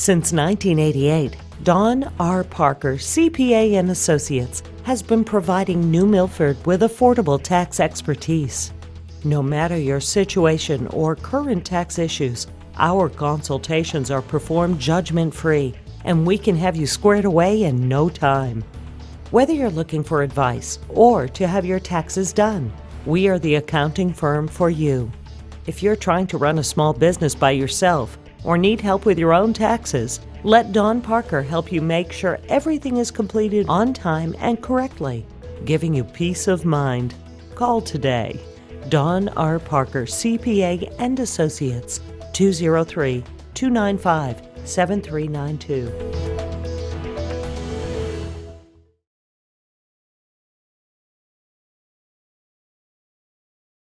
Since 1988, Dawn R. Parker, CPA and Associates, has been providing New Milford with affordable tax expertise. No matter your situation or current tax issues, our consultations are performed judgment free and we can have you squared away in no time. Whether you're looking for advice or to have your taxes done, we are the accounting firm for you. If you're trying to run a small business by yourself or need help with your own taxes, let Dawn Parker help you make sure everything is completed on time and correctly, giving you peace of mind. Call today. Dawn R. Parker, CPA and Associates, 203 295 7392.